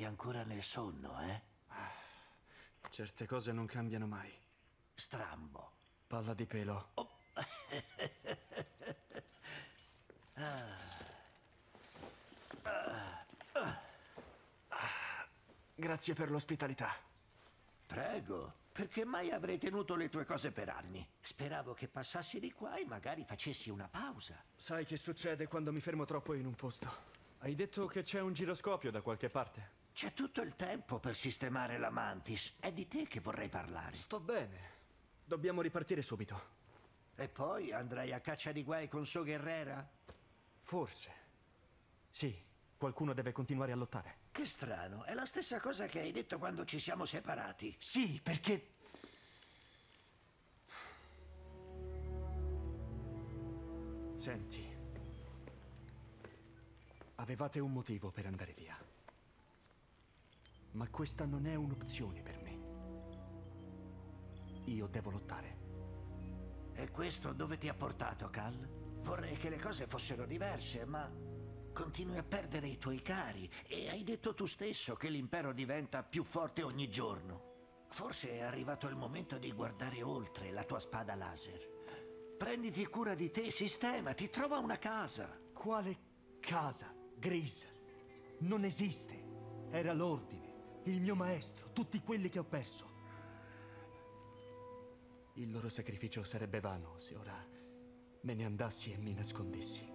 parli ancora nel sonno, eh? Certe cose non cambiano mai. Strambo. Palla di pelo. Oh. Grazie per l'ospitalità. Prego, perché mai avrei tenuto le tue cose per anni? Speravo che passassi di qua e magari facessi una pausa. Sai che succede quando mi fermo troppo in un posto? Hai detto che c'è un giroscopio da qualche parte? C'è tutto il tempo per sistemare la Mantis. È di te che vorrei parlare. Sto bene. Dobbiamo ripartire subito. E poi andrai a caccia di guai con So Guerrera? Forse. Sì, qualcuno deve continuare a lottare. Che strano, è la stessa cosa che hai detto quando ci siamo separati. Sì, perché... Senti. Avevate un motivo per andare via. Ma questa non è un'opzione per me. Io devo lottare. E questo dove ti ha portato, Cal? Vorrei che le cose fossero diverse, ma continui a perdere i tuoi cari e hai detto tu stesso che l'impero diventa più forte ogni giorno. Forse è arrivato il momento di guardare oltre la tua spada laser. Prenditi cura di te, sistemati, trova una casa. Quale casa, Gris? Non esiste. Era l'ordine, il mio maestro, tutti quelli che ho perso. Il loro sacrificio sarebbe vano se ora me ne andassi e mi nascondessi.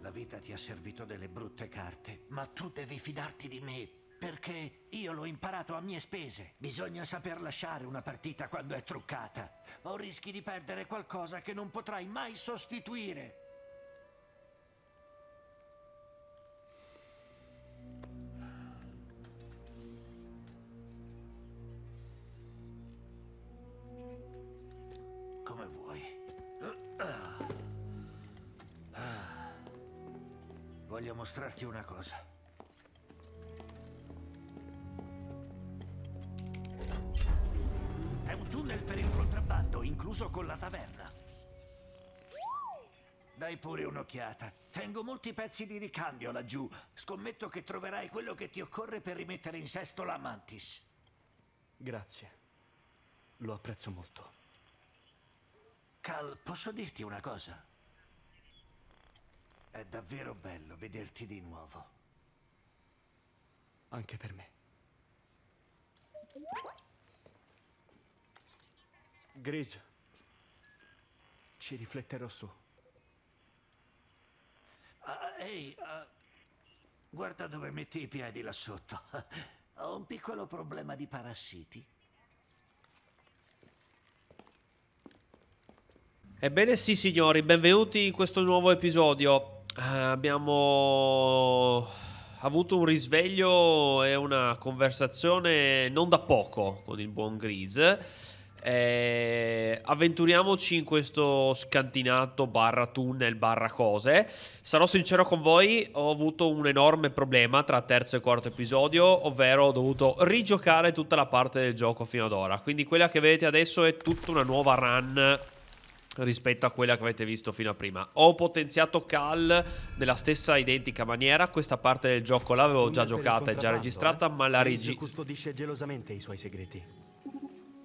La vita ti ha servito delle brutte carte, ma tu devi fidarti di me, perché io l'ho imparato a mie spese. Bisogna saper lasciare una partita quando è truccata, o rischi di perdere qualcosa che non potrai mai sostituire. Mostrarti una cosa. È un tunnel per il contrabbando, incluso con la taverna. Dai pure un'occhiata. Tengo molti pezzi di ricambio laggiù. Scommetto che troverai quello che ti occorre per rimettere in sesto la Mantis. Grazie. Lo apprezzo molto. Cal, posso dirti una cosa? È davvero bello vederti di nuovo. Anche per me. Gris. Ci rifletterò su. Ah, Ehi, ah, guarda dove metti i piedi là sotto. Ho un piccolo problema di parassiti. Ebbene sì signori, benvenuti in questo nuovo episodio. Eh, abbiamo avuto un risveglio e una conversazione non da poco con il buon Gris. Eh, avventuriamoci in questo scantinato barra tunnel barra cose. Sarò sincero con voi, ho avuto un enorme problema tra terzo e quarto episodio, ovvero ho dovuto rigiocare tutta la parte del gioco fino ad ora. Quindi quella che vedete adesso è tutta una nuova run rispetto a quella che avete visto fino a prima. Ho potenziato Cal nella stessa identica maniera. Questa parte del gioco l'avevo già giocata e già registrata, ma la, Gris regi- custodisce gelosamente i suoi segreti.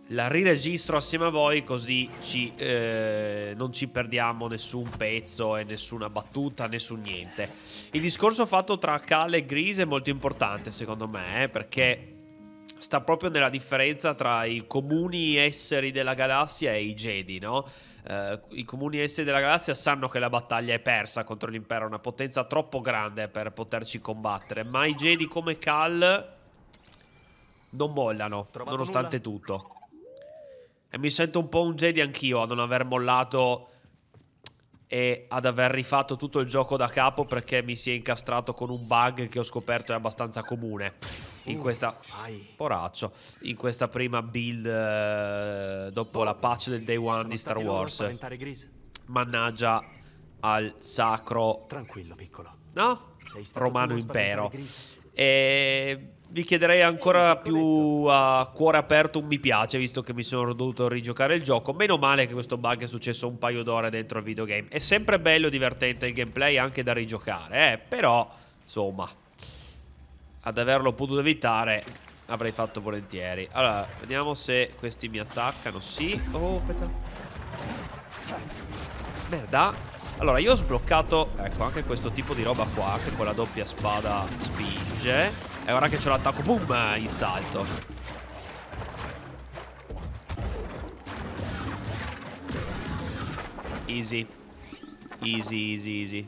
la riregistro assieme a voi così ci, eh, non ci perdiamo nessun pezzo e nessuna battuta, nessun niente. Il discorso fatto tra Cal e Gris è molto importante secondo me, eh, perché sta proprio nella differenza tra i comuni esseri della galassia e i Jedi, no? Eh, I comuni esseri della galassia sanno che la battaglia è persa contro l'impero, è una potenza troppo grande per poterci combattere, ma i Jedi come Cal non mollano, Trovato nonostante tutto. E mi sento un po' un Jedi anch'io a non aver mollato e ad aver rifatto tutto il gioco da capo perché mi si è incastrato con un bug che ho scoperto è abbastanza comune in Uh, questa poraccio in questa prima build eh, dopo la patch del day one di Star Wars. mannaggia al sacro Tranquillo, piccolo. no? Romano impero. E vi chiederei ancora più a cuore aperto un mi piace visto che mi sono dovuto rigiocare il gioco. Meno male che questo bug è successo un paio d'ore dentro il videogame. È sempre bello e divertente il gameplay anche da rigiocare, eh, però insomma, ad averlo potuto evitare avrei fatto volentieri. Allora, vediamo se questi mi attaccano. Sì. Oh, aspetta. Merda. Allora, io ho sbloccato, ecco, anche questo tipo di roba qua, che con la doppia spada spinge. E ora che c'ho l'attacco, boom, in salto. Easy. Easy, easy, easy.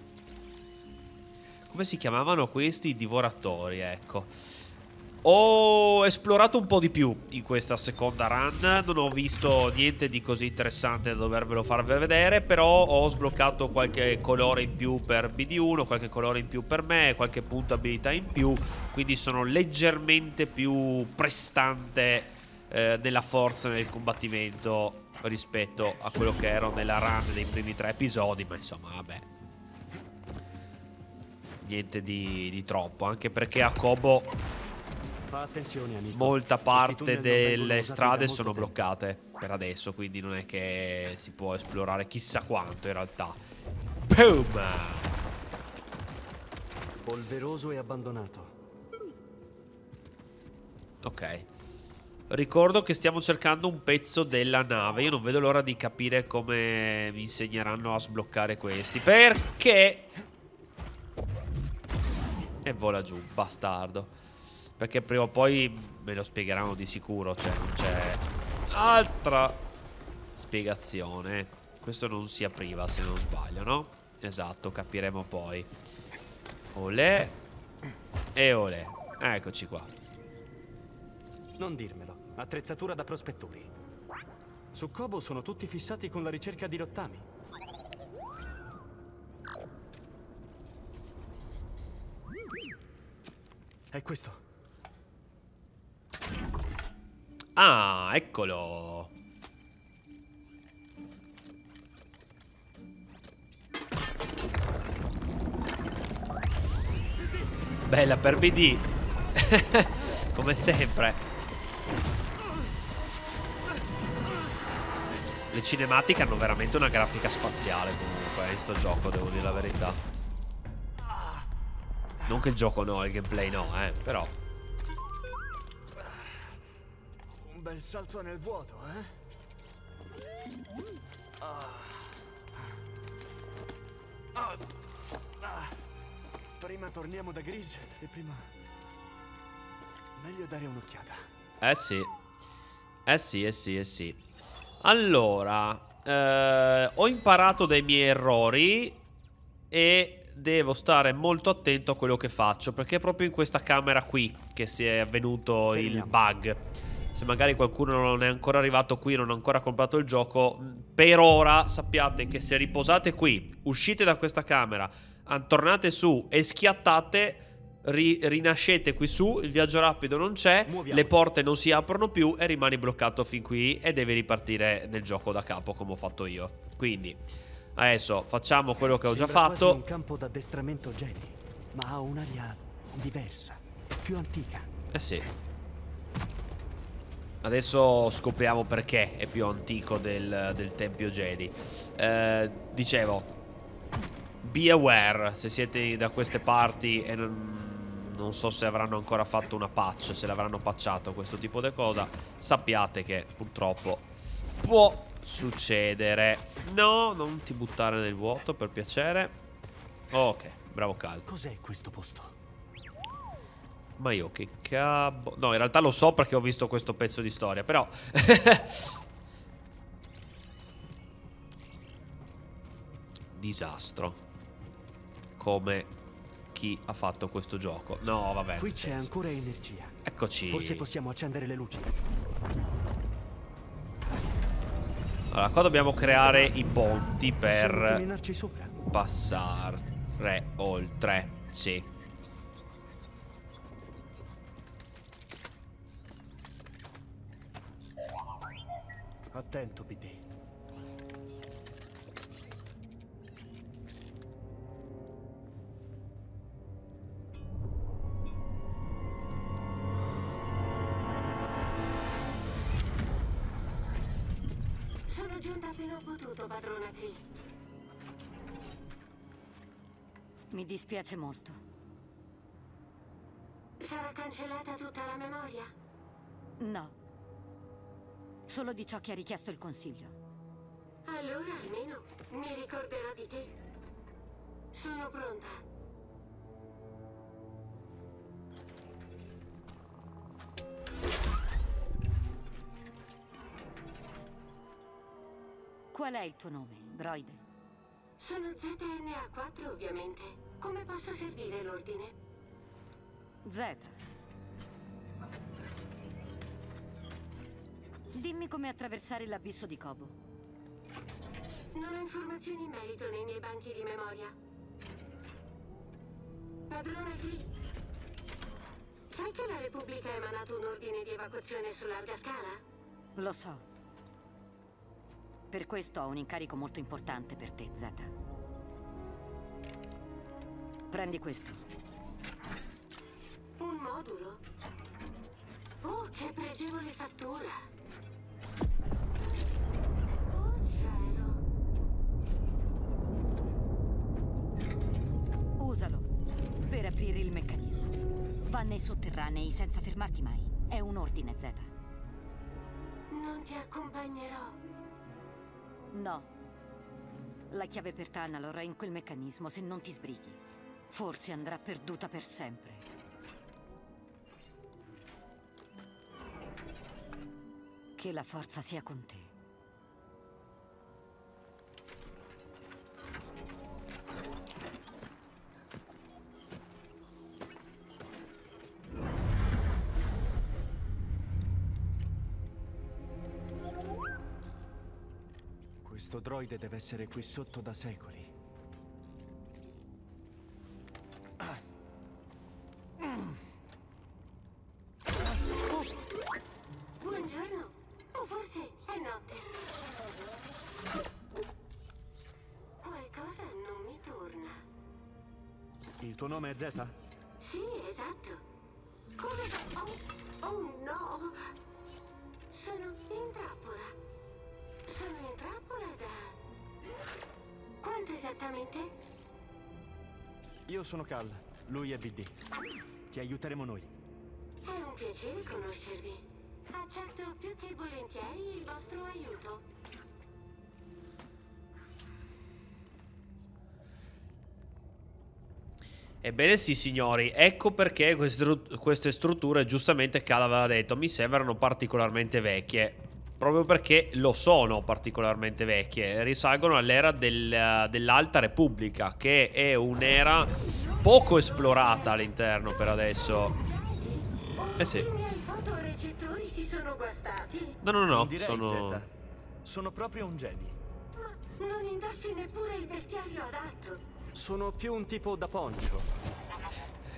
Come si chiamavano questi divoratori, ecco. Ho esplorato un po' di più in questa seconda run, non ho visto niente di così interessante da dovervelo far vedere, però ho sbloccato qualche colore in più per BD1, qualche colore in più per me, qualche punto abilità in più, quindi sono leggermente più prestante eh, nella forza nel combattimento rispetto a quello che ero nella run dei primi tre episodi, ma insomma vabbè. Niente di, di troppo, anche perché a Kobo Molta parte delle strade sono bloccate per adesso, quindi non è che si può esplorare chissà quanto in realtà. Boom! Polveroso e abbandonato. Ok. Ricordo che stiamo cercando un pezzo della nave. Io non vedo l'ora di capire come mi insegneranno a sbloccare questi. Perché? E vola giù, bastardo. Perché prima o poi me lo spiegheranno di sicuro. Cioè, non c'è altra spiegazione. Questo non si apriva, se non sbaglio, no? Esatto, capiremo poi. Olè. E olè. Eccoci qua. Non dirmelo. Attrezzatura da prospettori. Su Kobo sono tutti fissati con la ricerca di rottami. È questo. Ah, eccolo. Bella per BD. Come sempre. Le cinematiche hanno veramente una grafica spaziale comunque in sto gioco, devo dire la verità. Non che il gioco no, il gameplay no, eh, però salto nel vuoto, eh? Ah. Ah. Ah. Prima torniamo da Gris e prima... Meglio dare un'occhiata. Eh sì. Eh sì, eh sì, eh sì. Allora, eh, ho imparato dai miei errori e devo stare molto attento a quello che faccio perché è proprio in questa camera qui che si è avvenuto Fermiamo. il bug se magari qualcuno non è ancora arrivato qui, non ha ancora comprato il gioco, per ora sappiate che se riposate qui, uscite da questa camera, tornate su e schiattate, ri rinascete qui su, il viaggio rapido non c'è, le porte non si aprono più e rimani bloccato fin qui e devi ripartire nel gioco da capo come ho fatto io. Quindi, adesso facciamo quello che ho già fatto. Un campo d'addestramento Jedi, ma ha un'aria diversa, più antica. Eh sì. Adesso scopriamo perché è più antico del, del Tempio Jedi. Eh, dicevo, be aware se siete da queste parti e non, non, so se avranno ancora fatto una patch, se l'avranno patchato questo tipo di cosa. Sappiate che purtroppo può succedere. No, non ti buttare nel vuoto per piacere. Ok, bravo Cal. Cos'è questo posto? Ma io che cabo... No, in realtà lo so perché ho visto questo pezzo di storia, però... Disastro. Come chi ha fatto questo gioco. No, vabbè. Qui c'è ancora energia. Eccoci. Forse possiamo accendere le luci. Allora, qua dobbiamo creare i ponti per passare oltre. Sì. Attento, BD. Sono giunta appena ho potuto, padrona Cree. Mi dispiace molto. Sarà cancellata tutta la memoria? No. Solo di ciò che ha richiesto il consiglio. Allora almeno mi ricorderò di te. Sono pronta. Qual è il tuo nome, droide? Sono ZNA4 ovviamente. Come posso servire l'ordine? Z. Dimmi come attraversare l'abisso di Kobo. Non ho informazioni in merito nei miei banchi di memoria. Padrona Glee. Sai che la Repubblica ha emanato un ordine di evacuazione su larga scala? Lo so. Per questo ho un incarico molto importante per te, Z. Prendi questo. Un modulo? Oh, che pregevole fattura! Aprire il meccanismo. Va nei sotterranei senza fermarti mai. È un ordine, Z. Non ti accompagnerò. No. La chiave per Tanalor è in quel meccanismo se non ti sbrighi. Forse andrà perduta per sempre. Che la forza sia con te. Questo droide deve essere qui sotto da secoli. Buongiorno. O forse è notte. Qualcosa non mi torna. Il tuo nome è Z? Sono Cal, lui è BD. Ti aiuteremo noi. È un piacere conoscervi. Accetto più che volentieri il vostro aiuto. Ebbene sì, signori, ecco perché queste, stru- queste strutture, giustamente Cal aveva detto, mi sembrano particolarmente vecchie. Proprio perché lo sono particolarmente vecchie. Risalgono all'era del- dell'Alta Repubblica, che è un'era poco esplorata all'interno per adesso. Eh sì. No, no, no, sono... Sono proprio un Jedi. Ma non indossi neppure il vestiario adatto. Sono più un tipo da poncio.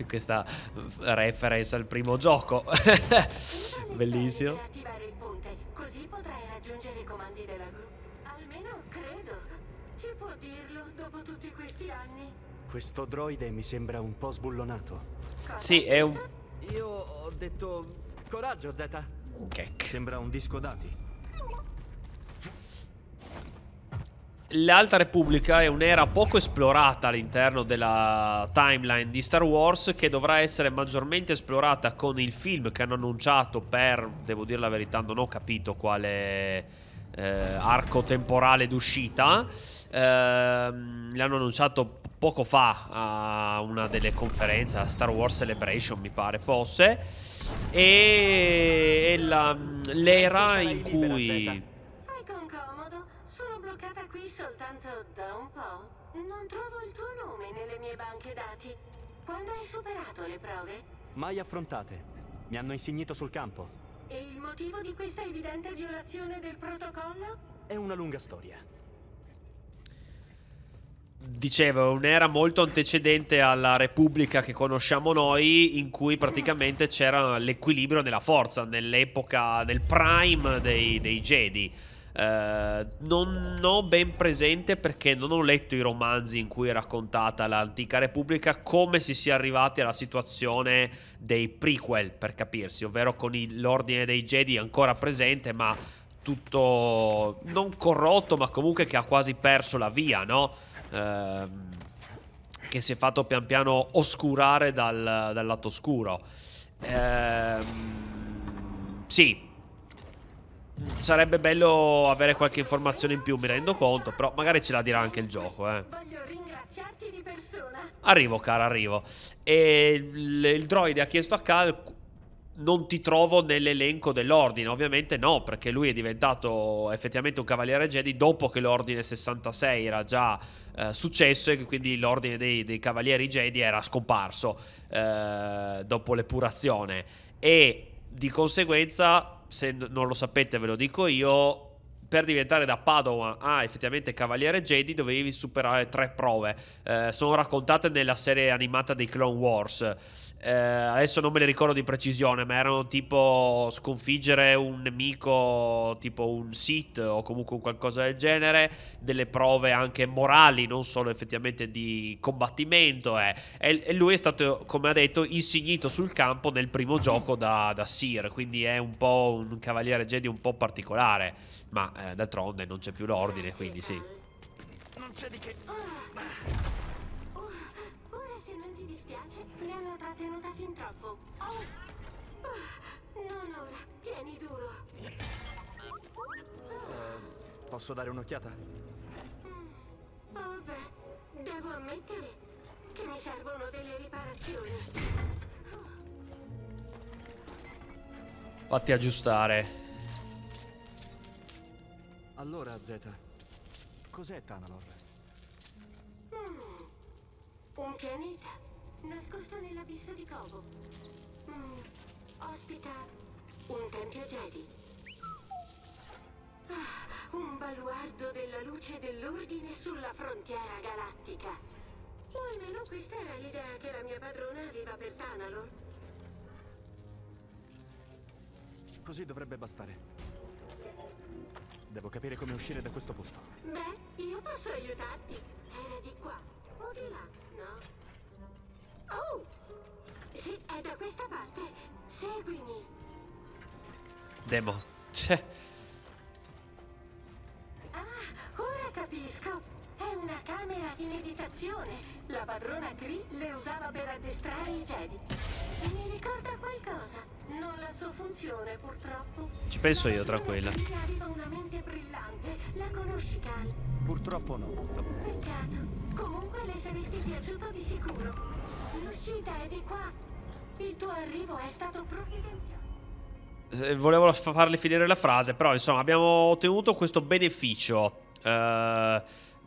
Questa reference al primo gioco. Bellissimo. Attivare il ponte, così potrai raggiungere i comandi della gru. Almeno credo. Chi può dirlo dopo tutti questi anni? Questo droide mi sembra un po' sbullonato. Sì, è un... Io ho detto... Coraggio, Z. Che Sembra un disco dati. L'Alta Repubblica è un'era poco esplorata all'interno della timeline di Star Wars che dovrà essere maggiormente esplorata con il film che hanno annunciato per, devo dire la verità, non ho capito quale eh, arco temporale d'uscita. Ehm, l'hanno annunciato poco fa a una delle conferenze, a Star Wars Celebration mi pare fosse. E la- l'era in cui... Fai con comodo. Sono bloccata qui soltanto da un po'. Non trovo il tuo nome nelle mie banche dati. Quando hai superato le prove? Mai affrontate. Mi hanno insignito sul campo. E il motivo di questa evidente violazione del protocollo? È una lunga storia. Dicevo, un'era molto antecedente alla Repubblica che conosciamo noi, in cui praticamente c'era l'equilibrio nella forza, nell'epoca, nel prime dei, dei Jedi. Eh, non ho ben presente perché non ho letto i romanzi in cui è raccontata l'antica Repubblica come si sia arrivati alla situazione dei prequel, per capirsi, ovvero con l'ordine dei Jedi ancora presente, ma tutto non corrotto, ma comunque che ha quasi perso la via, no? Ehm, che si è fatto pian piano oscurare dal, dal lato oscuro. Ehm, sì. Sarebbe bello avere qualche informazione in più, mi rendo conto, però magari ce la dirà anche il gioco, eh. Arrivo, cara, arrivo. E il, il droide ha chiesto a Cal non ti trovo nell'elenco dell'ordine. Ovviamente no, perché lui è diventato effettivamente un cavaliere Jedi dopo che l'ordine 66 era già eh, successo e quindi l'ordine dei, dei, cavalieri Jedi era scomparso eh, dopo l'epurazione. E di conseguenza, se non lo sapete ve lo dico io, per diventare da Padova a effettivamente Cavaliere Jedi dovevi superare tre prove. Eh, sono raccontate nella serie animata dei Clone Wars. Eh, adesso non me le ricordo di precisione, ma erano tipo sconfiggere un nemico, tipo un Sith o comunque qualcosa del genere. Delle prove anche morali, non solo effettivamente di combattimento. Eh. E, e, lui è stato, come ha detto, insignito sul campo nel primo gioco da, da Sir. Quindi è un po' un Cavaliere Jedi un po' particolare. Ma eh, d'altronde non c'è più l'ordine, quindi sì. Non c'è di che. Oh, ora se non ti dispiace, mi hanno trattenuta fin troppo. Oh, oh, non ora, tieni duro. Uh, posso dare un'occhiata? Oh beh, devo ammettere che mi servono delle riparazioni. Fatti aggiustare. Allora, Zeta, cos'è Tanalor? Mm, un pianeta nascosto nell'abisso di Kobo. Mm, ospita un tempio Jedi. Ah, un baluardo della luce dell'ordine sulla frontiera galattica. O almeno questa era l'idea che la mia padrona aveva per Tanalor. Così dovrebbe bastare. Devo capire come uscire da questo posto. Beh, io posso aiutarti. Era di qua o di là, no? Oh! Sì, è da questa parte. Seguimi. Demo. C'è. Ah, ora capisco. È una camera di meditazione. La padrona Cree le usava per addestrare i Jedi. Mi ricorda qualcosa. Non la sua funzione, purtroppo. Ci penso io, tranquilla. Arriva una mente brillante. La conosci, Cal? Purtroppo no. Peccato. Comunque le saresti piaciuto di sicuro. L'uscita è di qua. Il tuo arrivo è stato provvidenziale. Volevo farli finire la frase, però insomma abbiamo ottenuto questo beneficio. Uh,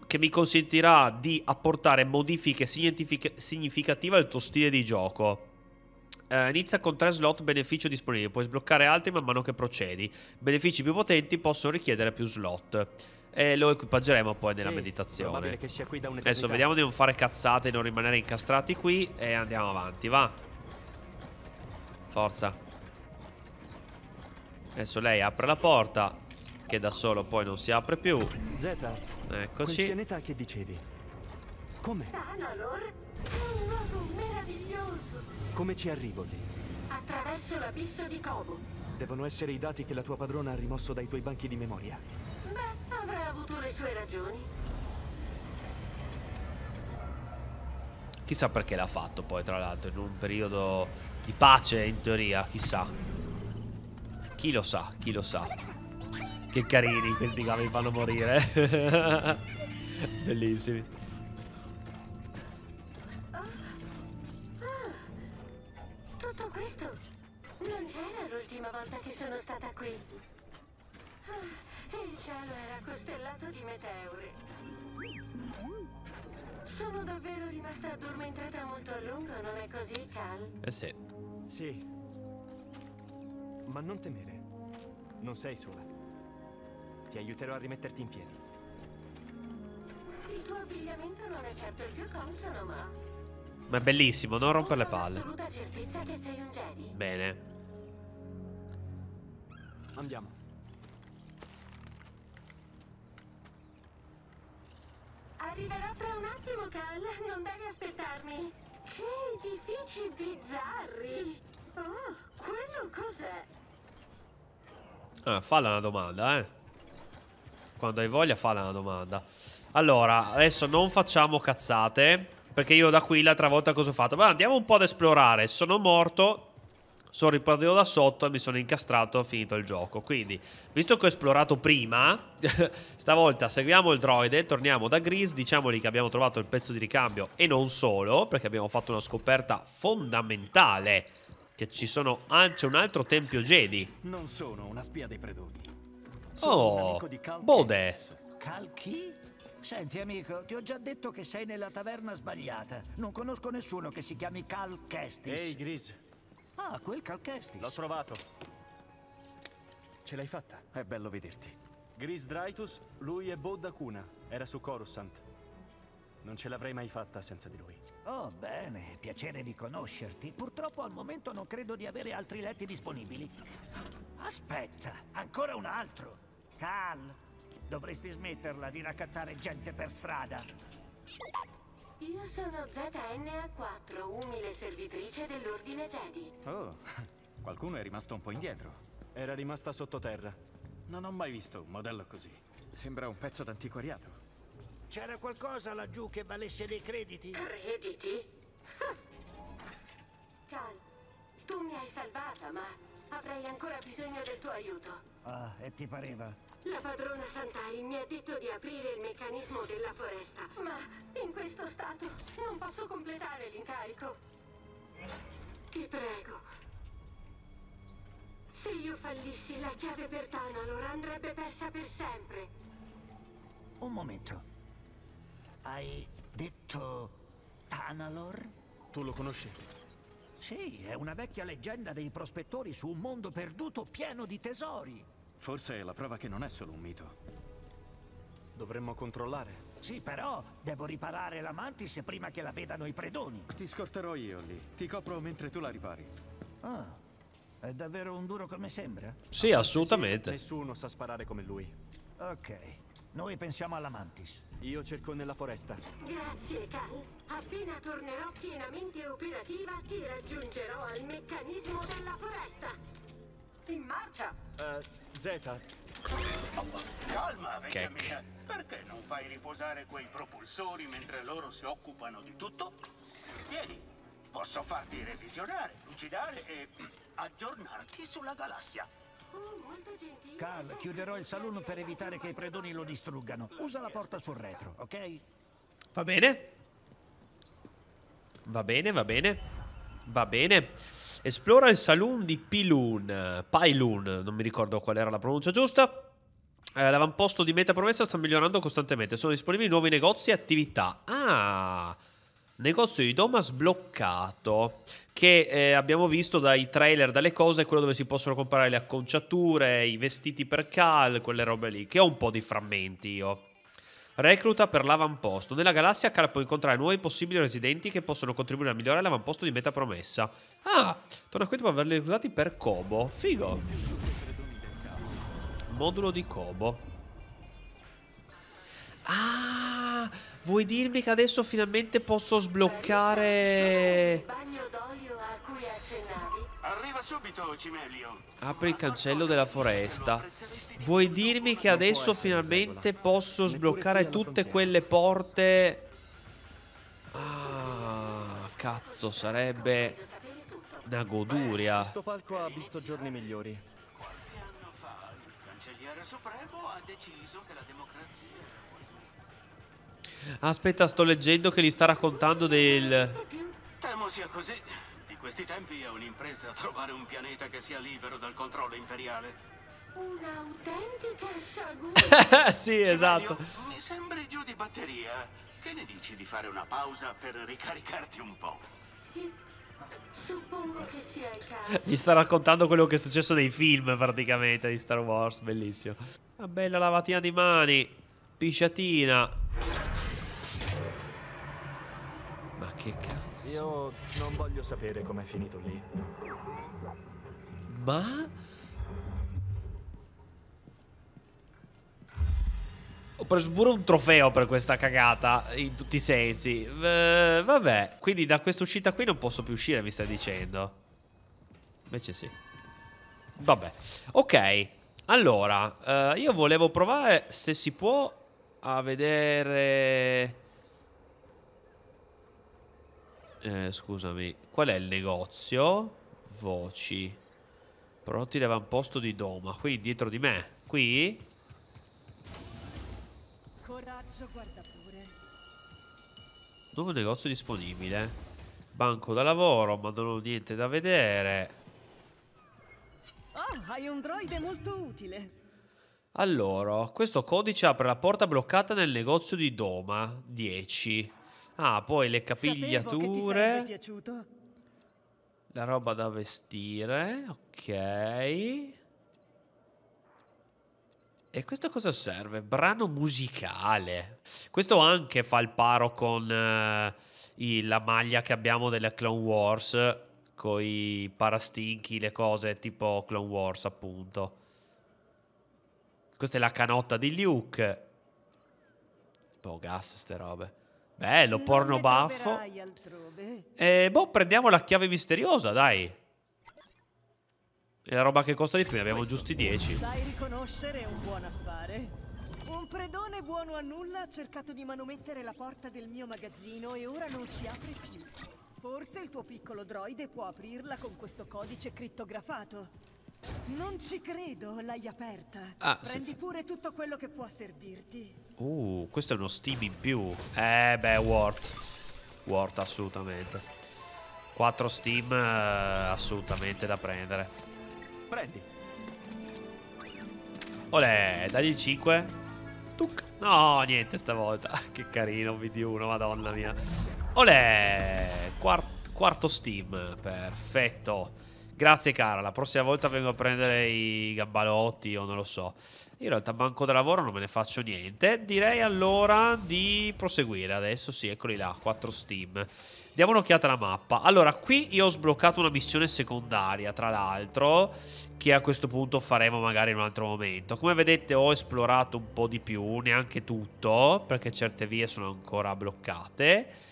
che mi consentirà di apportare modifiche significative al tuo stile di gioco. Uh, inizia con tre slot beneficio disponibili, puoi sbloccare altri man mano che procedi. Benefici più potenti possono richiedere più slot. E lo equipaggeremo poi nella sì, meditazione. Che sia qui da Adesso vediamo di non fare cazzate e non rimanere incastrati qui. E andiamo avanti, va. Forza. Adesso lei apre la porta. Che da solo poi non si apre più. Zeta. Eccoci. Quel pianeta che dicevi. Come? Tanalor un luogo meraviglioso. Come ci arrivo lì? Attraverso l'abisso di Kobo. Devono essere i dati che la tua padrona ha rimosso dai tuoi banchi di memoria. Beh, avrà avuto le sue ragioni. Chissà perché l'ha fatto poi, tra l'altro, in un periodo di pace, in teoria, chissà. Chi lo sa, chi lo sa. Che carini questi qua mi fanno morire. Bellissimi. Aiuterò a rimetterti in piedi. Il tuo abbigliamento non è certo il più consono, ma... Ma è bellissimo, non rompere le palle. assoluta certezza che sei un Jedi. Bene. Andiamo. Arriverò tra un attimo, Cal. Non devi aspettarmi. Che edifici bizzarri. Oh, quello cos'è? Ah, falla una domanda, eh. Quando hai voglia falla una domanda Allora, adesso non facciamo cazzate Perché io da qui l'altra volta cosa ho fatto? Beh, andiamo un po' ad esplorare Sono morto sono ripartito da sotto e mi sono incastrato, ho finito il gioco. Quindi, visto che ho esplorato prima, stavolta seguiamo il droide, torniamo da Gris, diciamogli che abbiamo trovato il pezzo di ricambio e non solo, perché abbiamo fatto una scoperta fondamentale, che ci sono, c'è un altro tempio Jedi. Non sono una spia dei predoni. Oh, amico di Cal Bode. Kestis. Cal chi? Senti amico, ti ho già detto che sei nella taverna sbagliata. Non conosco nessuno che si chiami Cal Kestis. Ehi, Gris, Ah, quel Cal Kestis. l'ho trovato. Ce l'hai fatta? È bello vederti. Gris Draitus, lui è Bodda Kuna. Era su Coruscant. Non ce l'avrei mai fatta senza di lui. Oh, bene, piacere di conoscerti. Purtroppo al momento non credo di avere altri letti disponibili. Aspetta, ancora un altro. Cal, dovresti smetterla di raccattare gente per strada. Io sono ZNA4, umile servitrice dell'Ordine Jedi. Oh, qualcuno è rimasto un po' indietro. Era rimasta sottoterra. Non ho mai visto un modello così. Sembra un pezzo d'antiquariato. C'era qualcosa laggiù che valesse dei crediti? Crediti? Cal, tu mi hai salvata, ma avrei ancora bisogno del tuo aiuto. Ah, e ti pareva? La padrona Santari mi ha detto di aprire il meccanismo della foresta, ma in questo stato non posso completare l'incarico. Ti prego. Se io fallissi, la chiave per Tanalor andrebbe persa per sempre. Un momento. Hai detto Tanalor? Tu lo conosci? Sì, è una vecchia leggenda dei prospettori su un mondo perduto pieno di tesori. Forse è la prova che non è solo un mito. Dovremmo controllare. Sì, però devo riparare la Mantis prima che la vedano i predoni. Ti scorterò io lì. Ti copro mentre tu la ripari. Ah, è davvero un duro come sembra? Sì, assolutamente. Nessuno sa sparare come lui. Ok, noi pensiamo alla Mantis. Io cerco nella foresta. Grazie, Cal. Appena tornerò pienamente operativa, ti raggiungerò al meccanismo della foresta. In marcia! Eh, Zeta, Calma, vecchia mia. Perché non fai riposare quei propulsori mentre loro si occupano di tutto? Vieni, posso farti revisionare, lucidare e aggiornarti sulla galassia. Oh, molto gentile. Cal, chiuderò il saloon per evitare che i predoni lo distruggano. Usa la porta sul retro, ok? Va bene. Va bene, va bene. Va bene. Esplora il saloon di Pilun. Pylun, non mi ricordo qual era la pronuncia giusta. Eh, l'avamposto di Meta Promessa sta migliorando costantemente. Sono disponibili nuovi negozi e attività. Ah, negozio di Doma sbloccato. Che eh, abbiamo visto dai trailer, dalle cose, quello dove si possono comprare le acconciature, i vestiti per Cal, quelle robe lì. Che ho un po' di frammenti io. Recluta per l'avamposto. Nella galassia Cal può incontrare nuovi possibili residenti che possono contribuire a migliorare l'avamposto di Meta Promessa. Ah, torna qui dopo averli reclutati per Kobo. Figo. Modulo di Kobo. Ah, vuoi dirmi che adesso finalmente posso sbloccare... Bagno d'olio a cui accennavi? Arriva subito, Cimelio. Apri il cancello della foresta. Vuoi dirmi che adesso finalmente posso sbloccare tutte quelle porte? Ah, cazzo, sarebbe una goduria. questo palco ha visto giorni migliori. Qualche anno fa il cancelliere supremo ha deciso che la democrazia... Aspetta, sto leggendo che gli sta raccontando del... Temo sia così. Questi tempi è un'impresa trovare un pianeta che sia libero dal controllo imperiale. Un'autentica sciagura. sì, esatto. Cimelio, Mi sembri giù di batteria. Che ne dici di fare una pausa per ricaricarti un po'? sì, suppongo che sia il caso. Gli sta raccontando quello che è successo nei film praticamente di Star Wars, bellissimo. Una bella lavatina di mani, pisciatina. Ma che cazzo? Io non voglio sapere com'è finito lì. Ma? Ho preso pure un trofeo per questa cagata, in tutti i sensi. Eh, vabbè, quindi da questa uscita qui non posso più uscire, mi stai dicendo. Invece sì. Vabbè. Ok, allora, eh, io volevo provare se si può a vedere... Eh, scusami, qual è il negozio? Voci. Prodotti l'avamposto di Doma. Qui dietro di me. Qui? Coraggio, guarda pure. Nuovo negozio disponibile. Banco da lavoro, ma non ho niente da vedere. Oh, hai un droide molto utile. Allora, questo codice apre la porta bloccata nel negozio di Doma. 10. Ah, poi le capigliature. La roba da vestire. Ok. E questo cosa serve? Brano musicale. Questo anche fa il paro con eh, i- la maglia che abbiamo delle Clone Wars. Con i parastinchi, le cose tipo Clone Wars, appunto. Questa è la canotta di Luke. Oh, gas, ste robe. Bello, porno baffo. E boh, prendiamo la chiave misteriosa, dai. È la roba che costa di più, ne abbiamo giusti 10. Sai riconoscere un buon affare? Un predone buono a nulla ha cercato di manomettere la porta del mio magazzino e ora non si apre più. Forse il tuo piccolo droide può aprirla con questo codice crittografato. Non ci credo, l'hai aperta. Ah, sì, Prendi sì. pure tutto quello che può servirti. Uh, questo è uno Steam in più. Eh, beh, worth. Worth, assolutamente. 4 Steam, eh, assolutamente da prendere. Prendi. Olè, dagli il 5. Tuc. No, niente stavolta. Che carino, VD1, madonna mia. Olè, quart- quarto Steam. Perfetto. Grazie cara, la prossima volta vengo a prendere i gambalotti o non lo so. Io in realtà banco da lavoro non me ne faccio niente. Direi allora di proseguire adesso. Sì, eccoli là, 4 Steam. Diamo un'occhiata alla mappa. Allora, qui io ho sbloccato una missione secondaria, tra l'altro, che a questo punto faremo magari in un altro momento. Come vedete ho esplorato un po' di più, neanche tutto, perché certe vie sono ancora bloccate.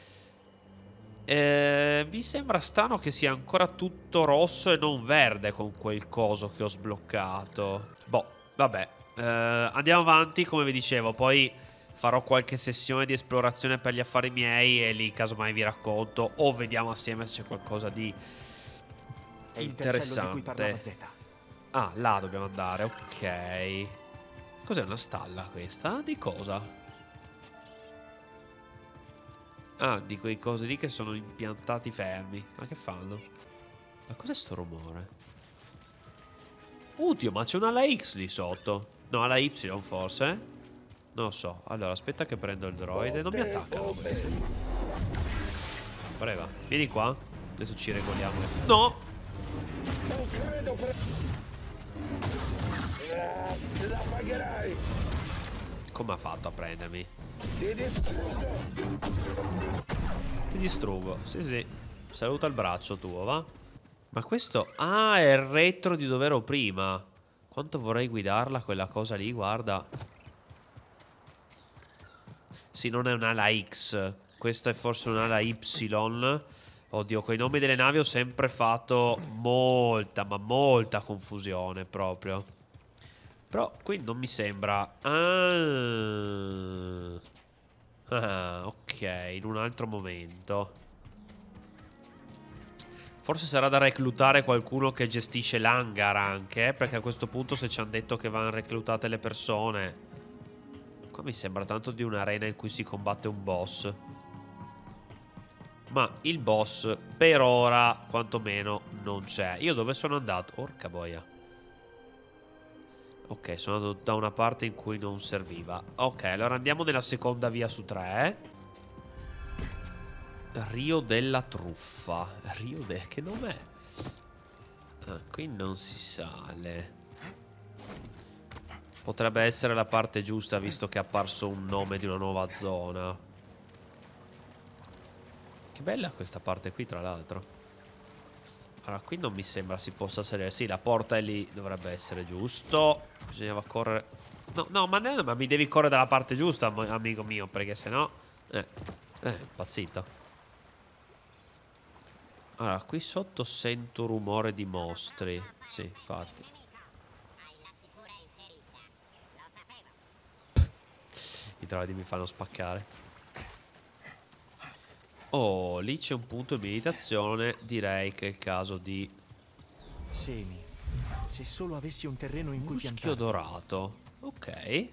Eh, mi sembra strano che sia ancora tutto rosso e non verde con quel coso che ho sbloccato. Boh, vabbè. Eh, andiamo avanti, come vi dicevo, poi farò qualche sessione di esplorazione per gli affari miei e lì casomai vi racconto o vediamo assieme se c'è qualcosa di interessante. Ah, là dobbiamo andare, ok. Cos'è una stalla questa? Di cosa? Ah, di quei cosi lì che sono impiantati fermi. Ma che fanno? Ma cos'è sto rumore? Udio, ma c'è un'ala X lì sotto. No, ala Y forse? Non lo so. Allora, aspetta che prendo il droide. Non mi attaccano questi. Preva. Vieni qua. Adesso ci regoliamo. No! Come ha fatto a prendermi? Ti distruggo. Sì, sì. Saluta il braccio tuo, va? Ma questo... Ah, è il retro di dove ero prima. Quanto vorrei guidarla quella cosa lì, guarda. Sì, non è un'ala X. Questa è forse un'ala Y. Oddio, con i nomi delle navi ho sempre fatto molta, ma molta confusione proprio. Però qui non mi sembra... Ah, Ah, ok, in un altro momento. Forse sarà da reclutare qualcuno che gestisce l'hangar anche, perché a questo punto se ci hanno detto che vanno reclutate le persone... Qua mi sembra tanto di un'arena in cui si combatte un boss. Ma il boss per ora quantomeno non c'è. Io dove sono andato? Orca boia. Ok, sono andato da una parte in cui non serviva. Ok, allora andiamo nella seconda via su tre. Rio della Truffa. Rio de... che nome è? Ah, qui non si sale. Potrebbe essere la parte giusta visto che è apparso un nome di una nuova zona. Che bella questa parte qui, tra l'altro. Allora, qui non mi sembra si possa salire. Sì, la porta è lì, dovrebbe essere giusto. Bisognava correre. No, no, ma, no, ma mi devi correre dalla parte giusta, am- amico mio, perché sennò. Eh, eh, impazzito. Allora, qui sotto sento rumore di mostri. Sì, infatti. I droidi mi fanno spaccare. Oh, lì c'è un punto di meditazione. Direi che è il caso di semi. Se solo avessi un terreno in cui piantare. dorato. Ok.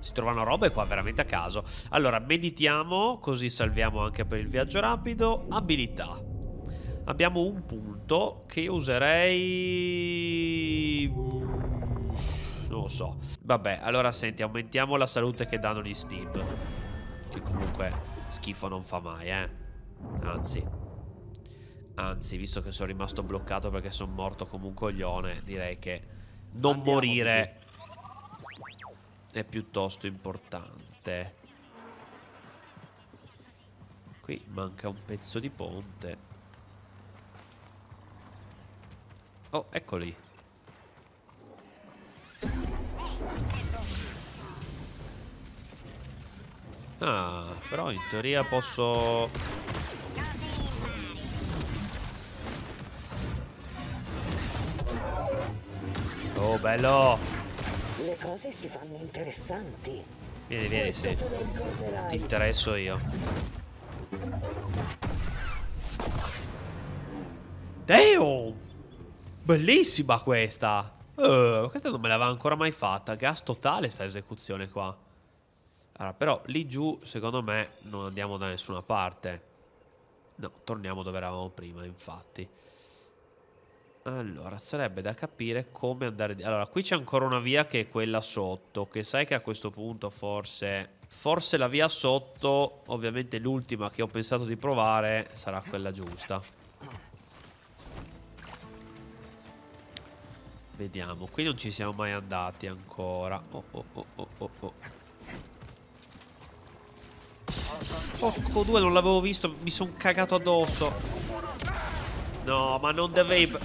Si trovano robe qua veramente a caso. Allora, meditiamo, così salviamo anche per il viaggio rapido. Abilità. Abbiamo un punto che userei... Non lo so. Vabbè, allora senti, aumentiamo la salute che danno gli Steam. Che comunque schifo non fa mai, eh. Anzi. Anzi, visto che sono rimasto bloccato perché sono morto come un coglione, direi che non Andiamo, morire è piuttosto importante. Qui manca un pezzo di ponte. Oh, eccoli. Ah, però in teoria posso... Oh, bello! Le cose si fanno interessanti. Vieni, vieni, sì. Ti interesso io. Damn! Bellissima questa! Eh, questa non me l'aveva ancora mai fatta. Gas totale sta esecuzione qua. Allora, però lì giù, secondo me, non andiamo da nessuna parte. No, torniamo dove eravamo prima, infatti. Allora, sarebbe da capire come andare... di- Allora, qui c'è ancora una via che è quella sotto, che sai che a questo punto forse... Forse la via sotto, ovviamente l'ultima che ho pensato di provare, sarà quella giusta. Vediamo, qui non ci siamo mai andati ancora. Oh, oh, oh, oh, oh, oh. Porco due, non l'avevo visto, mi sono cagato addosso. No, ma non devi...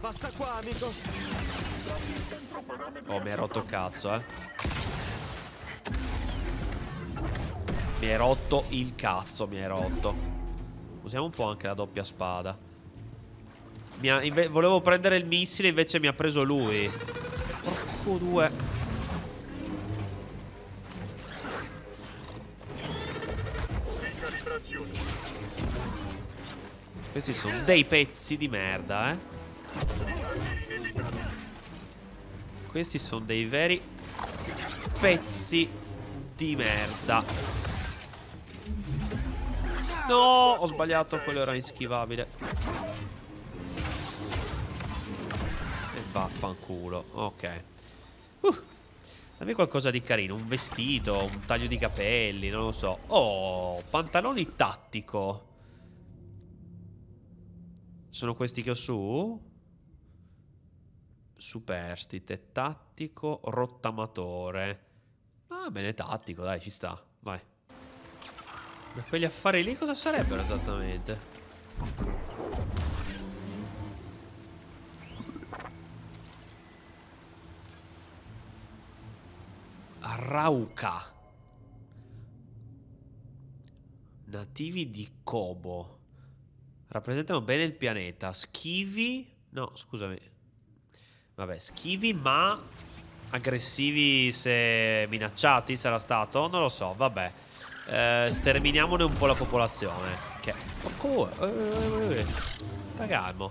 Basta qua, amico. Oh, mi hai rotto il cazzo, eh. Mi hai rotto il cazzo, mi hai rotto. Usiamo un po' anche la doppia spada. Ha- volevo prendere il missile, invece mi ha preso lui. Porco due. Questi sono dei pezzi di merda, eh. Questi sono dei veri pezzi di merda. No, ho sbagliato, quello era ischivabile. E vaffanculo, ok. Dammi qualcosa di carino, un vestito, un taglio di capelli, non lo so. Oh, pantaloni tattico. Sono questi che ho su? Superstite, tattico, rottamatore. Ah, bene, tattico, dai, ci sta. Vai. Ma quegli affari lì cosa sarebbero esattamente? Rauca. Nativi di Kobo. Rappresentano bene il pianeta. Schivi. No, scusami. Vabbè, schivi ma aggressivi se minacciati sarà stato? Non lo so, vabbè. Eh, sterminiamone un po' la popolazione. Che... Oh, eh, eh, eh, Sta calmo.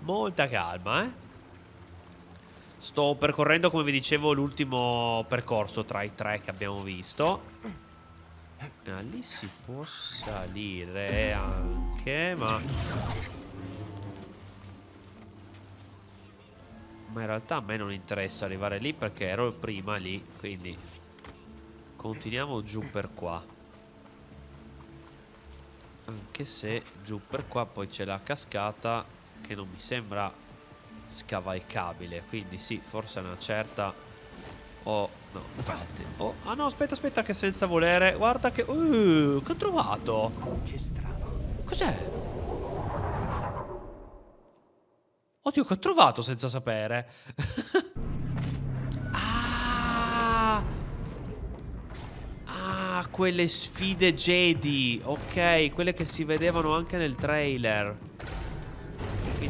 Molta calma, eh. Sto percorrendo, come vi dicevo, l'ultimo percorso tra i tre che abbiamo visto. Ah, lì si può salire anche, ma... Ma in realtà a me non interessa arrivare lì perché ero prima lì, quindi... Continuiamo giù per qua. Anche se giù per qua poi c'è la cascata che non mi sembra scavalcabile. Quindi sì, forse una certa... Oh, no, infatti. Oh, ah no, aspetta, aspetta che senza volere... Guarda che... Uh, che ho trovato? Che strano. Cos'è? Oddio, che ho trovato senza sapere. ah! Ah, quelle sfide Jedi. Ok, quelle che si vedevano anche nel trailer.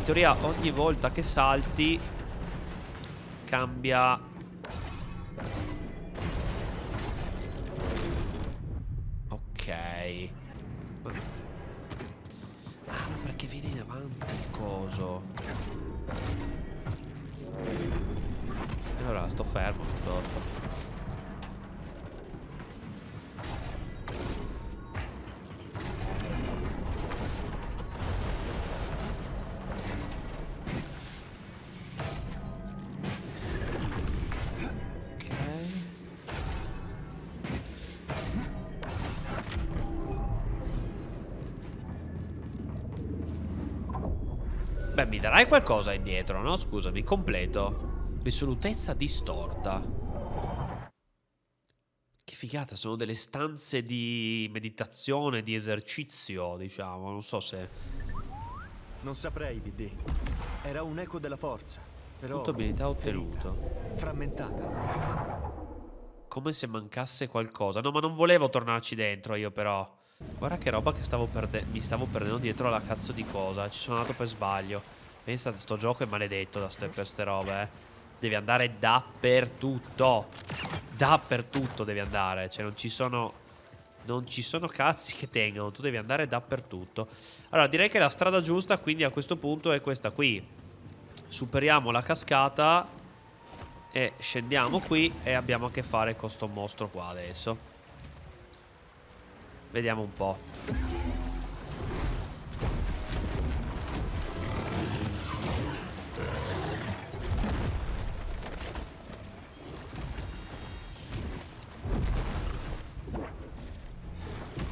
In teoria ogni volta che salti cambia Ok. Ah, ma perché viene davanti il coso. Allora, sto fermo Darai qualcosa indietro, no? Scusami, completo. Risolutezza distorta. Che figata, sono delle stanze di meditazione, di esercizio, diciamo. Non so se... Non saprei, BD. Era un eco della forza. Però... Punto abilità ottenuto. Frammentata. Come se mancasse qualcosa. No, ma non volevo tornarci dentro io, però. Guarda che roba che stavo mi stavo perdendo dietro alla cazzo di cosa. Ci sono andato per sbaglio. Pensa, sto gioco è maledetto da ste, per ste robe, eh. Devi andare dappertutto. Dappertutto devi andare. Cioè, non ci sono... Non ci sono cazzi che tengano. Tu devi andare dappertutto. Allora, direi che la strada giusta, quindi, a questo punto è questa qui. Superiamo la cascata. E scendiamo qui. E abbiamo a che fare con sto mostro qua adesso. Vediamo un po'.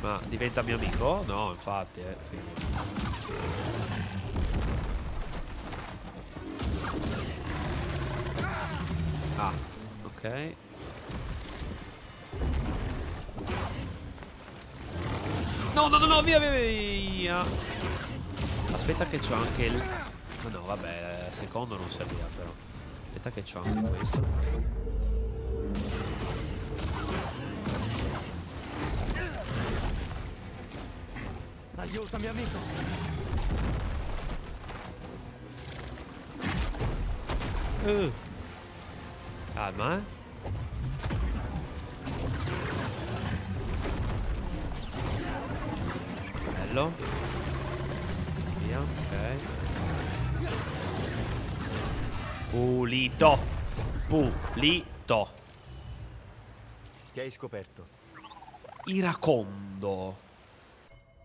Ma diventa mio amico? No, infatti, eh. Ah, ok. No, no, no, no, via, via, via. Aspetta che c'ho anche il... Ma no, vabbè, secondo non serviva però. Aspetta che c'ho anche questo. Aiutami, amico. Uh. Calma, eh. Bello. Via, ok. Pulito. Pulito. Che hai scoperto? Iracondo.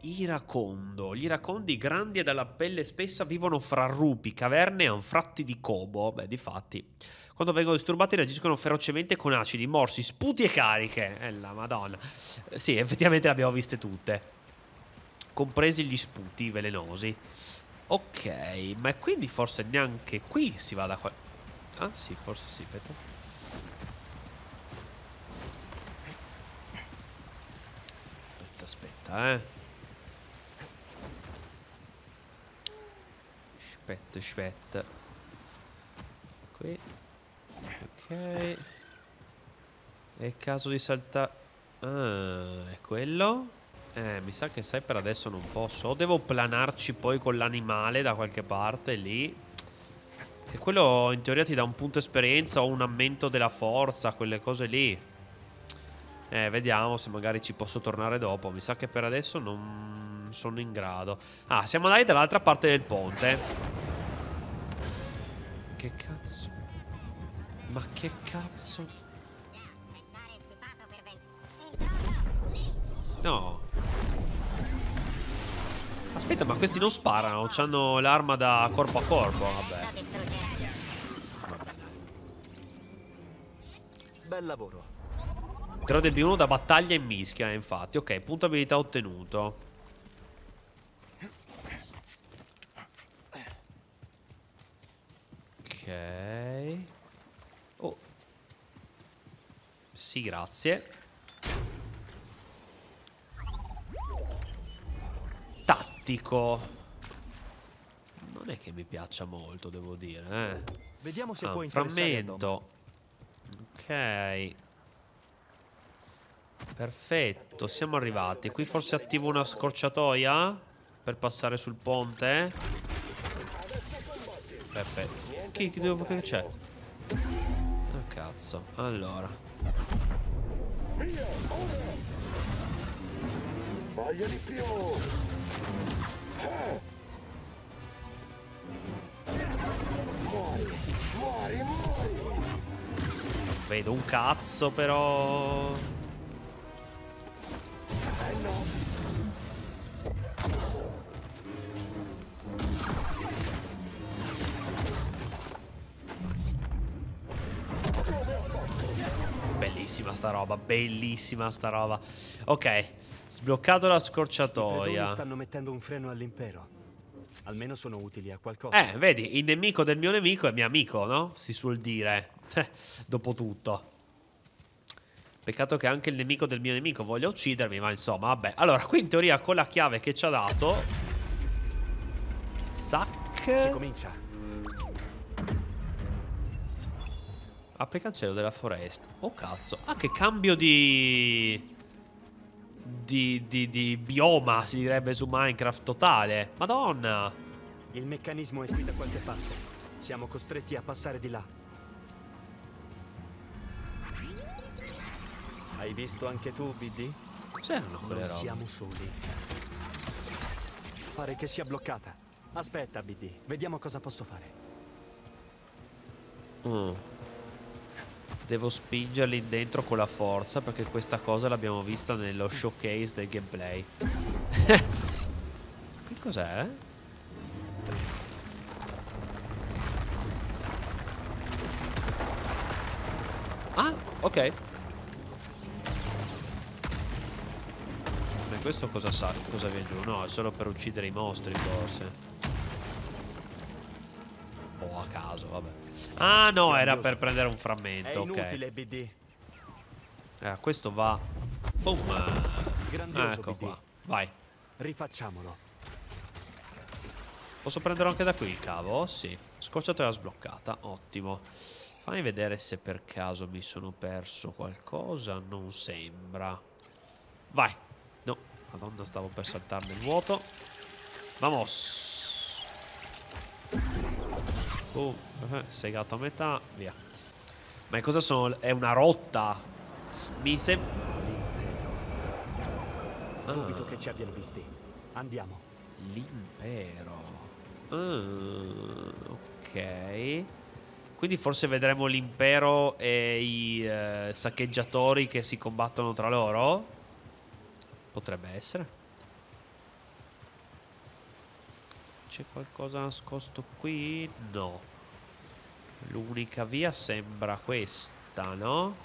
Iracondo. Gli iracondi grandi e dalla pelle spessa vivono fra rupi, caverne e anfratti di cobo. Beh, difatti. Quando vengono disturbati reagiscono ferocemente con acidi, morsi, sputi e cariche. Eh la madonna. Sì, effettivamente le abbiamo viste tutte compresi gli sputi velenosi. Ok, ma quindi forse neanche qui si va da qua. Ah, sì, forse sì, aspetta. Aspetta, aspetta, eh. Aspetta, aspetta. Qui. Ok. È caso di saltare... Ah, è quello? Eh, mi sa che sai per adesso non posso. O devo planarci poi con l'animale da qualche parte lì. Che quello in teoria ti dà un punto esperienza o un aumento della forza, quelle cose lì. Eh, vediamo se magari ci posso tornare dopo. Mi sa che per adesso non sono in grado. Ah, siamo andati dall'altra parte del ponte. Che cazzo? Ma che cazzo? No. Aspetta, ma questi non sparano, hanno l'arma da corpo a corpo, vabbè. Bel lavoro. Però del B1 da battaglia in mischia, infatti. Ok, punto abilità ottenuto. Ok. Oh. Sì, grazie. tattico non è che mi piaccia molto, devo dire. Eh. Vediamo se ah, può frammento. Ok. Perfetto, siamo arrivati. Qui forse attivo una scorciatoia per passare sul ponte. Perfetto che, che c'è? Oh, cazzo, allora. Voglio di più! Muori, muori, muori! Vedo un cazzo però... sta roba, bellissima sta roba. Ok, sbloccato la I scorciatoia. stanno mettendo un freno all'impero. Almeno sono utili a qualcosa. Eh, vedi, il nemico del mio nemico è mio amico, no? Si suol dire. Dopo tutto. Peccato che anche il nemico del mio nemico voglia uccidermi, ma insomma, vabbè. Allora, qui in teoria con la chiave che ci ha dato... Zac... Si comincia. Apri cancello della foresta. Oh cazzo. Ah, che cambio di... Di, di, di bioma, si direbbe su Minecraft totale. Madonna. Il meccanismo è qui da qualche parte. Siamo costretti a passare di là. Hai visto anche tu, BD? Cos'erano quelle Non robe? siamo soli. Pare che sia bloccata. Aspetta, BD. Vediamo cosa posso fare. Mm. Devo spingerli dentro con la forza perché questa cosa l'abbiamo vista nello showcase del gameplay. che cos'è? Ah, ok. Ma questo cosa sa? Cosa viene giù? No, è solo per uccidere i mostri forse. O a caso, vabbè. Ah no, era per prendere un È frammento, ok. inutile, BD. Eh, questo va... Boom! Grandioso, Ecco BD. qua, vai. Rifacciamolo. Posso prenderlo anche da qui il cavo? Sì. Scorciatoia sbloccata, ottimo. Fammi vedere se per caso mi sono perso qualcosa. Non sembra. Vai. No, madonna, stavo per saltare nel vuoto. Vamos. Oh, eh, segato a metà, via. Ma cosa sono? È una rotta. Mi sembra... Dubito che ci abbiano visti. Andiamo. L'impero. Ah, ok. Quindi forse vedremo l'impero e i eh, saccheggiatori che si combattono tra loro? Potrebbe essere. C'è qualcosa nascosto qui? No. L'unica via sembra questa, no?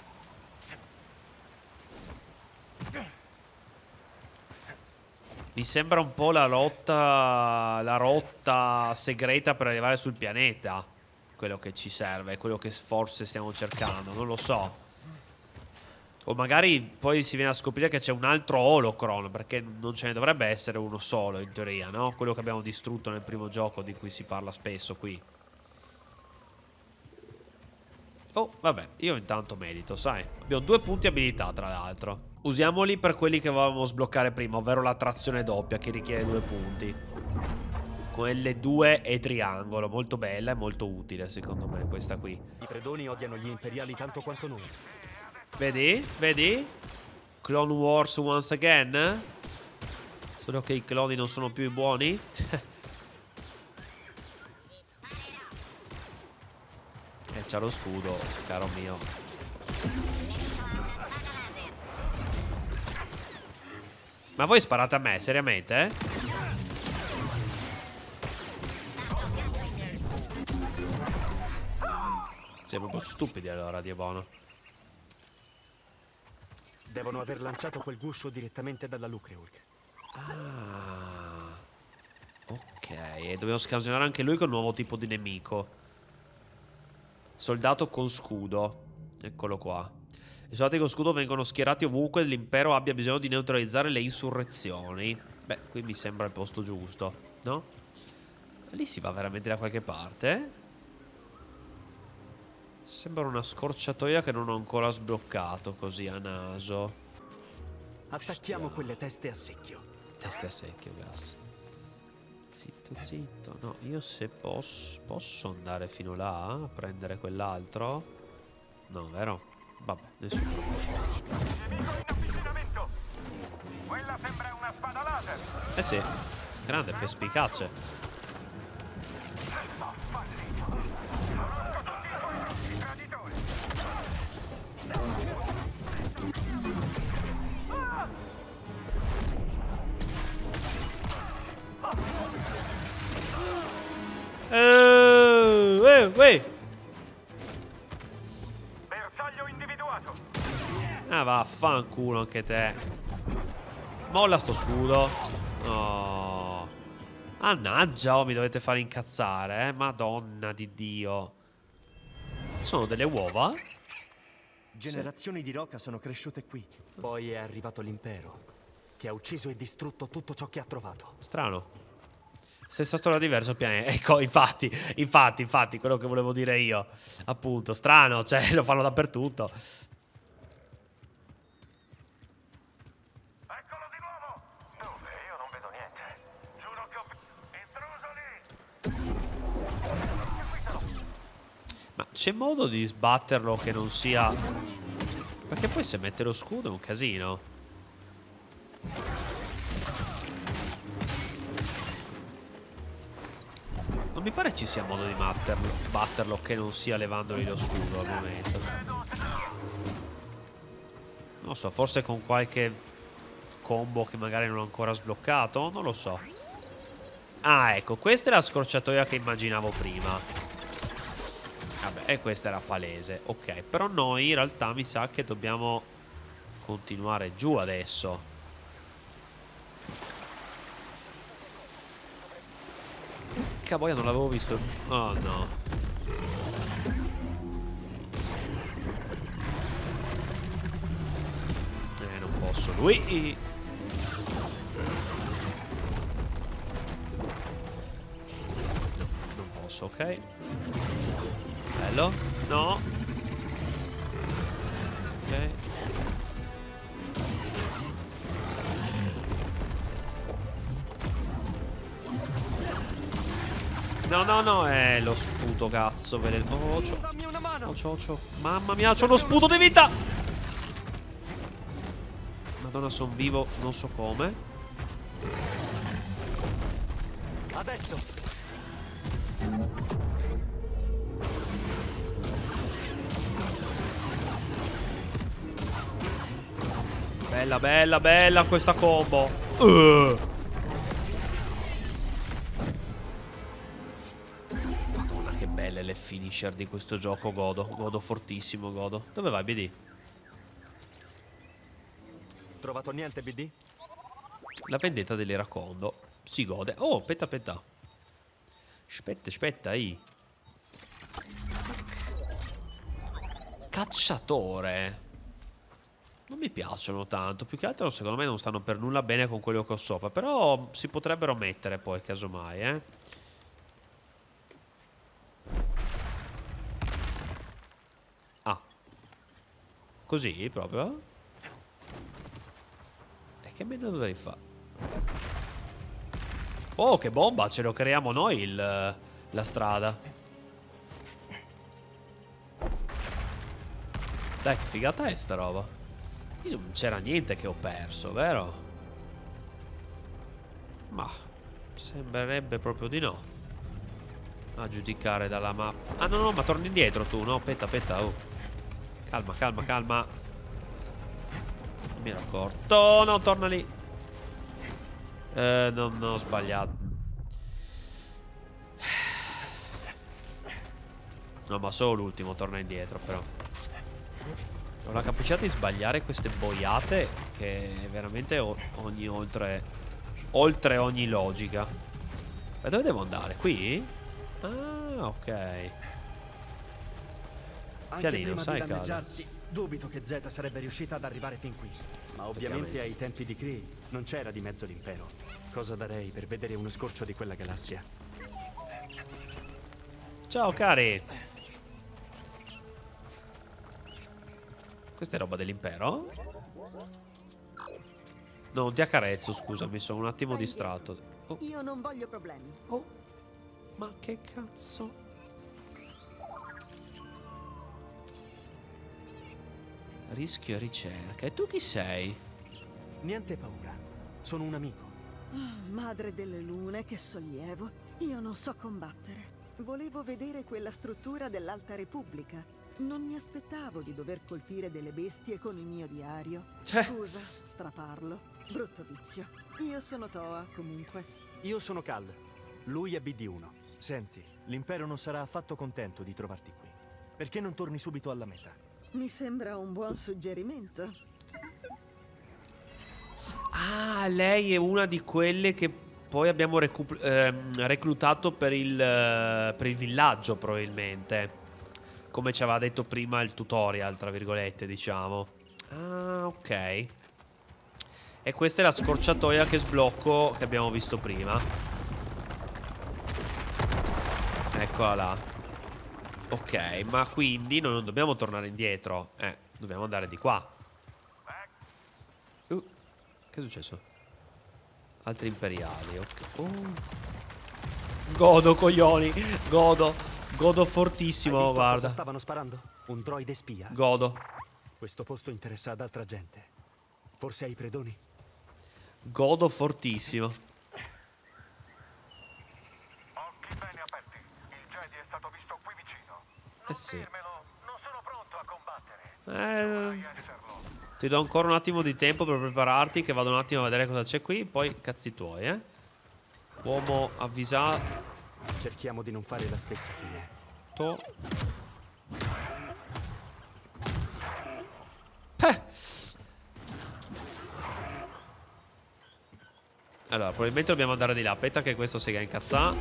Mi sembra un po' la rotta, la rotta segreta per arrivare sul pianeta. Quello che ci serve, quello che forse stiamo cercando, non lo so. O magari poi si viene a scoprire che c'è un altro holocron, perché non ce ne dovrebbe essere uno solo in teoria, no? Quello che abbiamo distrutto nel primo gioco di cui si parla spesso qui. Oh, vabbè, io intanto medito, sai. Abbiamo due punti abilità, tra l'altro. Usiamoli per quelli che volevamo sbloccare prima, ovvero la trazione doppia che richiede due punti. Con L2 e triangolo, molto bella e molto utile secondo me questa qui. I predoni odiano gli imperiali tanto quanto noi. Vedi? Vedi? Clone Wars once again? Solo che i cloni non sono più i buoni? e c'ha lo scudo, caro mio. Ma voi sparate a me, seriamente, eh? Siete proprio stupidi allora, Dio buono. Devono aver lanciato quel guscio direttamente dalla Lucreulk. Ah. Ok, e dobbiamo scagionare anche lui con un nuovo tipo di nemico. Soldato con scudo. Eccolo qua. I soldati con scudo vengono schierati ovunque l'impero abbia bisogno di neutralizzare le insurrezioni. Beh, qui mi sembra il posto giusto, no? Lì si va veramente da qualche parte, eh? Sembra una scorciatoia che non ho ancora sbloccato così a naso. Attacchiamo Ostia. quelle teste a secchio. Testa a secchio, gas. Zitto, zitto. No, io se posso... Posso andare fino là a prendere quell'altro? No, vero? Vabbè, nessun problema. Quella sembra una spada laser. Eh sì, grande, perspicace. Ah, vaffanculo anche te. Molla sto scudo. Oh. Annaggia, oh, mi dovete fare incazzare, eh. Madonna di Dio. Sono delle uova? Generazioni di roca sono cresciute qui. Poi è arrivato l'impero, che ha ucciso e distrutto tutto ciò che ha trovato. Strano. Stessa storia, diverso pianeta. Ecco, infatti, infatti, infatti, quello che volevo dire io. Appunto, strano, cioè, lo fanno dappertutto. Eccolo di nuovo! Dove? Io non vedo niente. Giuro che ho... Intruso lì! Ma c'è modo di sbatterlo che non sia... Perché poi se mette lo scudo è un casino. Non mi pare ci sia modo di batterlo, batterlo che non sia levandogli lo scudo al momento. Non so, forse con qualche combo che magari non ho ancora sbloccato, non lo so. Ah, ecco, questa è la scorciatoia che immaginavo prima. E questa era palese. Ok, però noi in realtà mi sa che dobbiamo continuare giù adesso. Cavolo, non l'avevo visto. Oh no. Eh, non posso. Lui. No, non posso, ok. Bello. No. Ok. No, no, no, è lo sputo, cazzo. Ve le... Oh, c'ho... Oh, c'ho, c'ho. Mamma mia, c'ho uno sputo di vita! Madonna, son vivo, non so come. Adesso! Bella, bella, bella questa combo. Uh. Madonna, che belle le finisher di questo gioco. Godo, godo fortissimo, godo. Dove vai, BD? Trovato niente, BD? La vendetta dell'Iracondo. Si gode. Oh, aspetta, aspetta. Aspetta, aspetta, i. Cacciatore. Non mi piacciono tanto. Più che altro, secondo me, non stanno per nulla bene con quello che ho sopra. Però si potrebbero mettere poi, casomai, eh. Ah. Così, proprio? E che me ne dovrei fare? Oh, che bomba! Ce lo creiamo noi il, la strada. Dai, che figata è sta roba. Qui non c'era niente che ho perso, vero? Ma sembrerebbe proprio di no. A giudicare dalla mappa. Ah, no, no, ma torni indietro tu, no? Aspetta, aspetta, oh. Calma, calma, calma. Non mi ero accorto. No, torna lì. Eh, non ho sbagliato. No, ma solo l'ultimo torna indietro, però. Ho la capacità di sbagliare queste boiate che è veramente ogni oltre oltre ogni logica. Ma dove devo andare? Qui? Ah, ok. Pianino, sai, danneggiarsi, dubito che Z sarebbe riuscita ad arrivare fin qui. Ma ovviamente ai tempi di Kree non c'era di mezzo l'impero. Cosa darei per vedere uno scorcio di quella galassia? Ciao, cari. Questa è roba dell'impero? No, non ti accarezzo, scusami, sono un attimo Stai distratto. Oh, Io non voglio problemi. oh. Ma che cazzo? Rischio e ricerca. E tu chi sei? Niente paura. Sono un amico. Ah, Madre delle lune, che sollievo. Io non so combattere. Volevo vedere quella struttura dell'Alta Repubblica. Non mi aspettavo di dover colpire delle bestie con il mio diario. Cioè. Scusa, straparlo. Brutto vizio. Io sono Toa, comunque. Io sono Cal. Lui è BD1. Senti, l'impero non sarà affatto contento di trovarti qui. Perché non torni subito alla meta? Mi sembra un buon suggerimento. Ah, lei è una di quelle che poi abbiamo ehm, reclutato per il, eh, per il villaggio, probabilmente. Come ci aveva detto prima il tutorial, tra virgolette, diciamo. Ah, ok. E questa è la scorciatoia che sblocco che abbiamo visto prima. Eccola là. Ok, ma quindi noi non dobbiamo tornare indietro. Eh, dobbiamo andare di qua. Uh, che è successo? Altri imperiali, ok. Oh. Godo, coglioni. Godo. Godo fortissimo, guarda. stavano sparando? Un droide spia? Godo. Questo posto interessa ad altra gente. Forse ai predoni? Godo fortissimo. Occhi bene aperti. Il Jedi è stato visto qui vicino. Eh sì. Dirmelo, non sono pronto a combattere. Eh, ti do ancora un attimo di tempo per prepararti. Che vado un attimo a vedere cosa c'è qui. Poi cazzi tuoi, eh. Uomo avvisato. Cerchiamo di non fare la stessa fine. Peh. Allora, probabilmente dobbiamo andare di là. Aspetta che questo si incazza.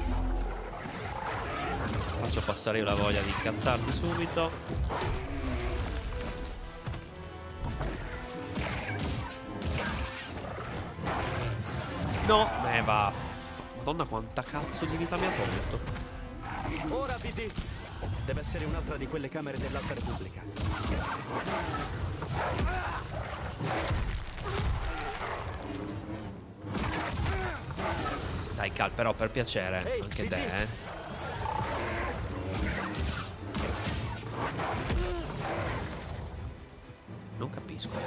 Faccio passare io la voglia di incazzarti subito. No, eh va. Madonna quanta cazzo di vita mi ha tolto. Ora, BD! Deve essere un'altra di quelle camere dell'Alta Repubblica. Dai, Cal, però per piacere, anche te, eh. Non capisco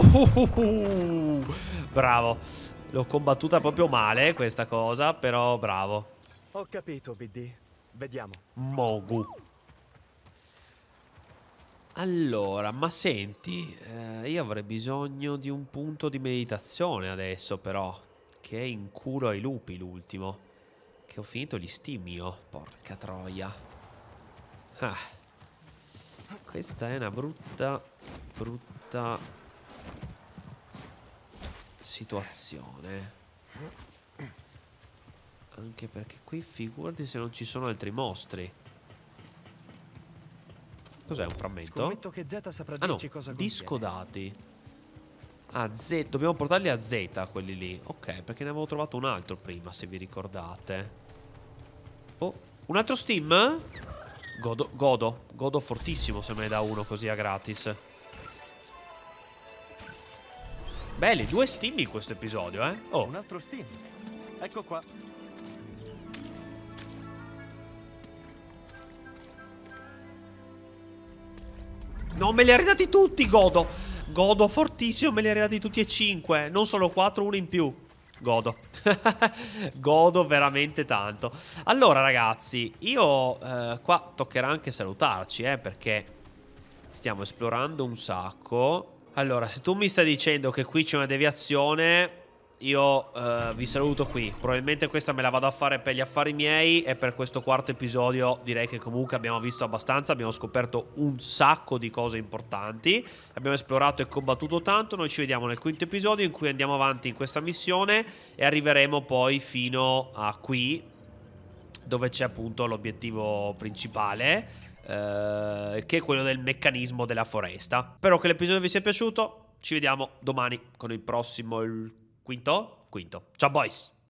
Uh, bravo. L'ho combattuta proprio male questa cosa, però bravo. Ho capito, BD. Vediamo. Mogu. Allora, ma senti, eh, io avrei bisogno di un punto di meditazione adesso, però. Che è in culo ai lupi l'ultimo. Che ho finito gli steam io. Porca troia. Ah. Questa è una brutta, brutta situazione. Anche perché qui figurati se non ci sono altri mostri. Cos'è un frammento? Scommetto che Z saprà Ah no, cosa disco contiene. dati. Ah, Z, dobbiamo portarli a Z quelli lì. Ok, perché ne avevo trovato un altro prima, se vi ricordate. Oh, un altro Steam? Godo, godo, godo fortissimo se me ne dà uno così a gratis. Belli, due Steam in questo episodio, eh? Oh, Un altro Steam. Ecco qua. No, me li ha ridati tutti, godo. Godo fortissimo, me li ha ridati tutti e cinque. Non solo quattro, uno in più. Godo. godo veramente tanto. Allora, ragazzi, io eh, qua toccherà anche salutarci, eh, perché stiamo esplorando un sacco. Allora, se tu mi stai dicendo che qui c'è una deviazione, io eh, vi saluto qui. Probabilmente questa me la vado a fare per gli affari miei e per questo quarto episodio direi che comunque abbiamo visto abbastanza, abbiamo scoperto un sacco di cose importanti, abbiamo esplorato e combattuto tanto, noi ci vediamo nel quinto episodio in cui andiamo avanti in questa missione e arriveremo poi fino a qui dove c'è appunto l'obiettivo principale. Eh, che è quello del meccanismo della foresta. Spero che l'episodio vi sia piaciuto. Ci vediamo domani con il prossimo, il quinto? Quinto. Ciao boys!